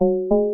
Música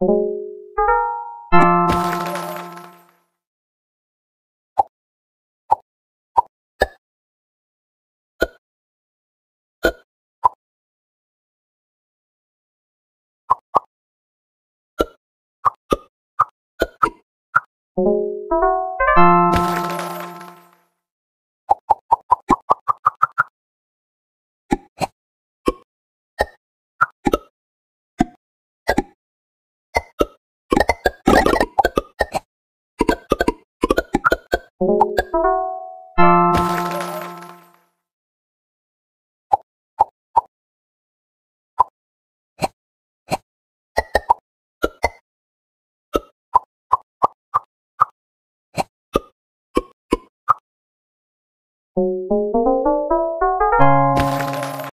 You